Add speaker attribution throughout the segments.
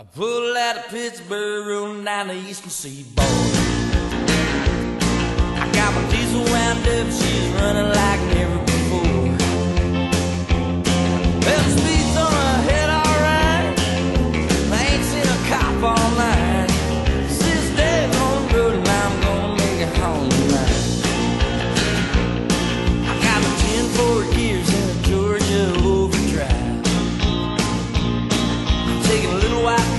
Speaker 1: I pulled out of Pittsburgh, rolling down the eastern seaboard. I got my diesel wound up, she's running like never before. Well,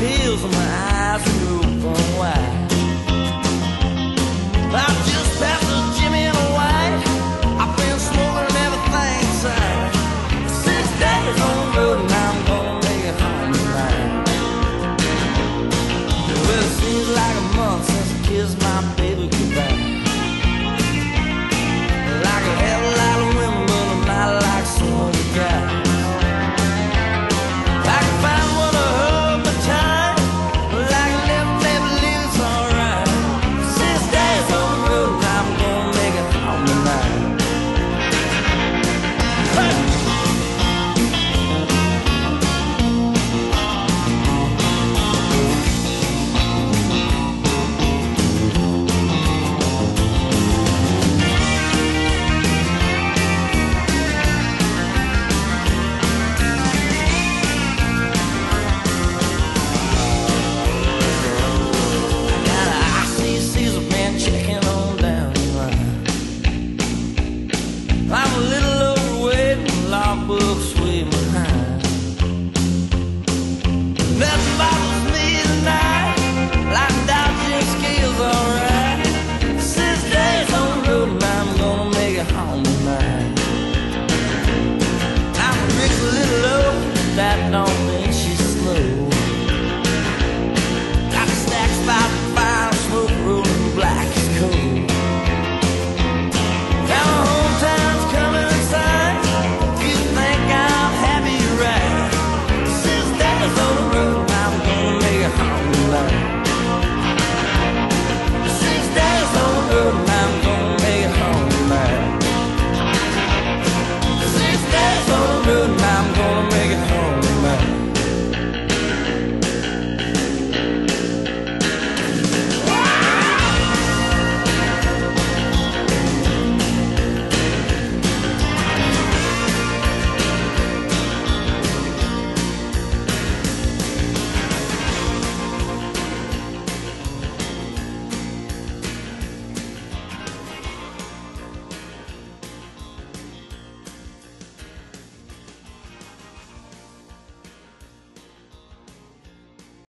Speaker 1: pills and my eyes are open wide.